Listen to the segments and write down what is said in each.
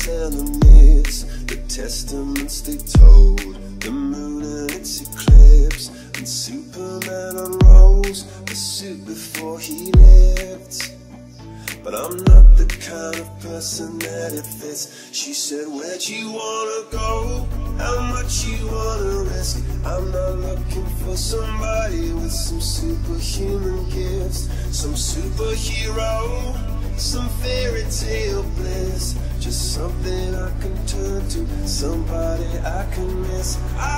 The myths, the testaments they told, the moon and its eclipse, and Superman unrolls the suit before he lived. But I'm not the kind of person that it fits. She said, Where'd you wanna go? How much you wanna risk? I'm not looking for somebody with some superhuman gifts, some superhero, something I can turn to, somebody I can miss. I.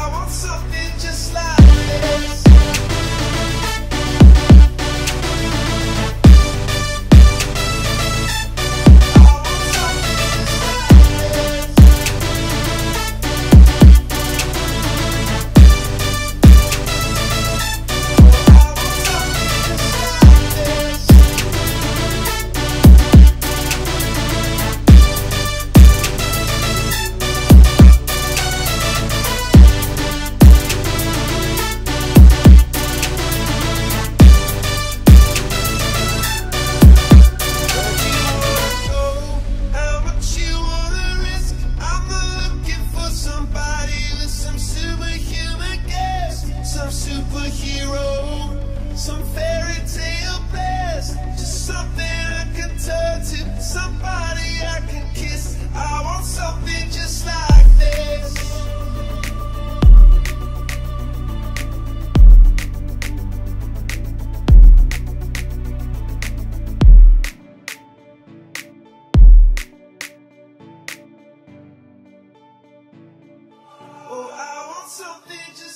Something just